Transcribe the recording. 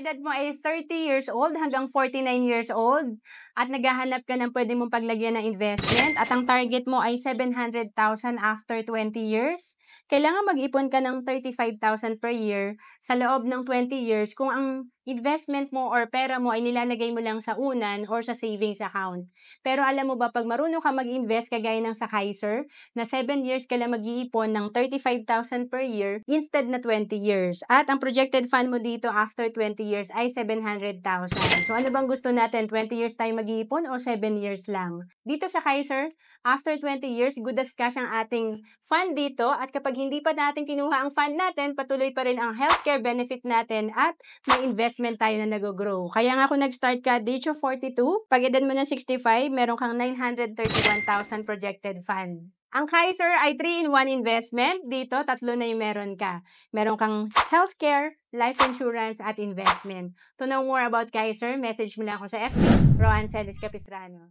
edad mo ay 30 years old hanggang 49 years old at naghahanap ka ng pwede mong paglagyan ng investment at ang target mo ay 700,000 after 20 years, kailangan mag-ipon ka ng 35,000 per year sa loob ng 20 years kung ang investment mo or pera mo ay nilalagay mo lang sa unan or sa savings account. Pero alam mo ba, pag marunong ka mag-invest kagaya ng sa Kaiser, na 7 years ka lang mag-iipon ng 35,000 per year instead na 20 years. At ang projected fund mo dito after 20 years ay 700,000. So ano bang gusto natin? 20 years tayo mag-iipon o 7 years lang? Dito sa Kaiser, after 20 years, good as cash ang ating fund dito at kapag hindi pa natin kinuha ang fund natin, patuloy pa rin ang healthcare benefit natin at may investment tayo na nag-grow. Kaya nga ako nag-start ka at age of 42, pag edad mo na 65, meron kang 931,000 projected fund. Ang Kaiser ay 3-in-1 investment. Dito, tatlo na yung meron ka. Meron kang healthcare, life insurance, at investment. To know more about Kaiser, message mo lang ako sa FB, Roan Celis Capistrano.